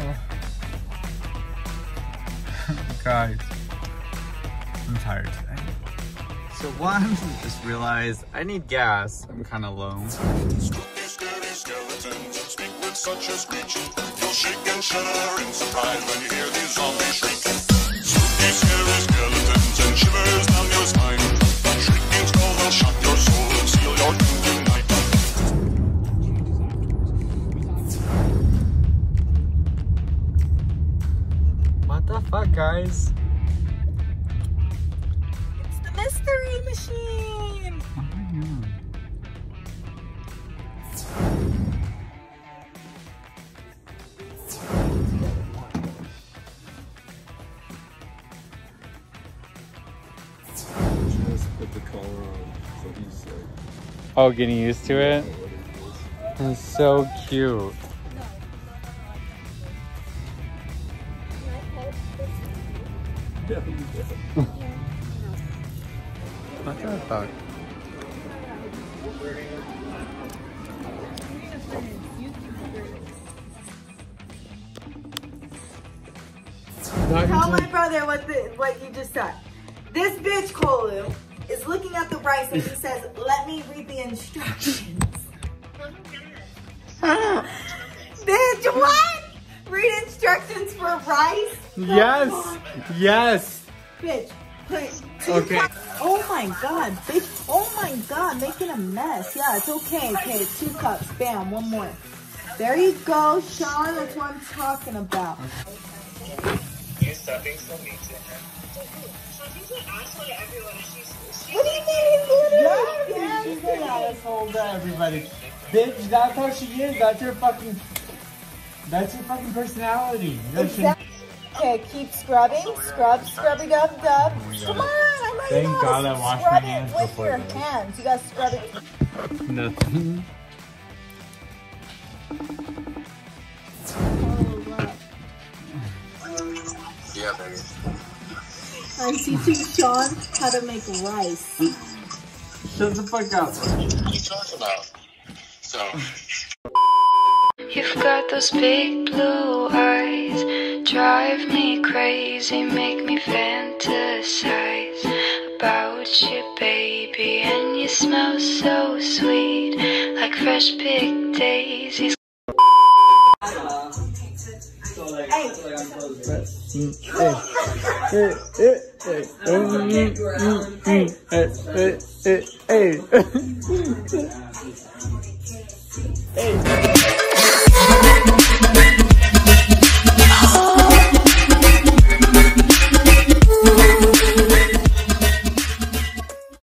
Guys, I'm tired today. So one, just realized I need gas. I'm kind of low. such a screech. You'll shake and shudder in surprise when you hear these zombies shriek. Fuck, guys? It's the mystery machine. Just put the collar on, so he's like, Oh, getting used to it? It's so cute. What's that dog? Tell my brother what the what you just said. This bitch Kolu is looking at the rice and he says, "Let me read the instructions." bitch, what? Read instructions for rice? Yes! Yes! Bitch, Okay. cups. Oh my god, bitch. Oh my god, making a mess. Yeah, it's okay. Okay, two cups. Bam, one more. There you go, Sean. That's what I'm talking about. What do you mean? Yeah, she's an asshole to everybody. Bitch, that's how she is. That's your fucking. That's your fucking personality. That's your- Exactly. Okay, keep scrubbing. Scrub, scrubby dub dub. Oh Come on, I know Thank you know God I washed scrub my hands it with your this. hands. You gotta scrub it. Nothing. Yeah, baby. I'm teaching Sean how to make rice. Shut the fuck up. What are you talking about? So, You've got those big blue eyes, drive me crazy, make me fantasize about you, baby. And you smell so sweet, like fresh picked daisies. Hey.